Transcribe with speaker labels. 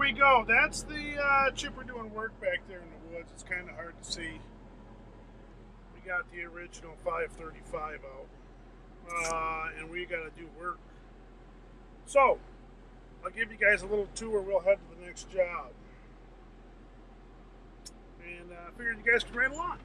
Speaker 1: We go. That's the uh, chipper doing work back there in the woods. It's kind of hard to see. We got the original 535 out, uh, and we got to do work. So, I'll give you guys a little tour. We'll head to the next job, and uh, I figured you guys could ride along.